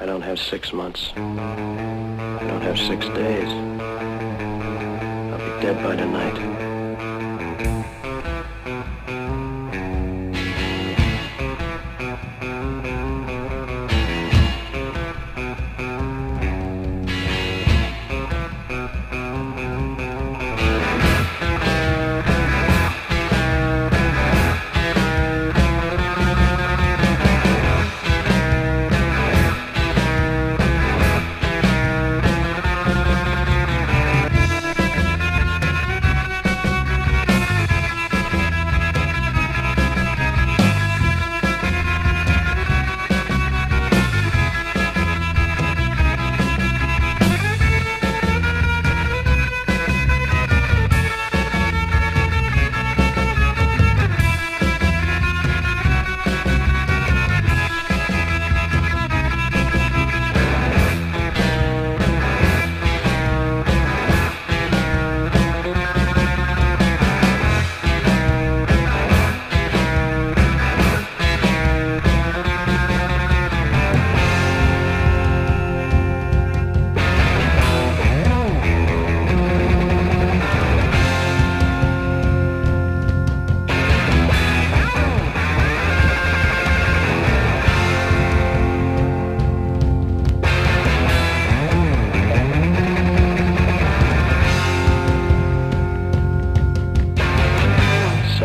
I don't have six months. I don't have six days. I'll be dead by tonight.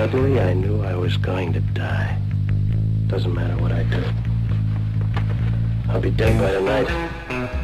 Suddenly, I knew I was going to die. Doesn't matter what I do. I'll be dead by tonight.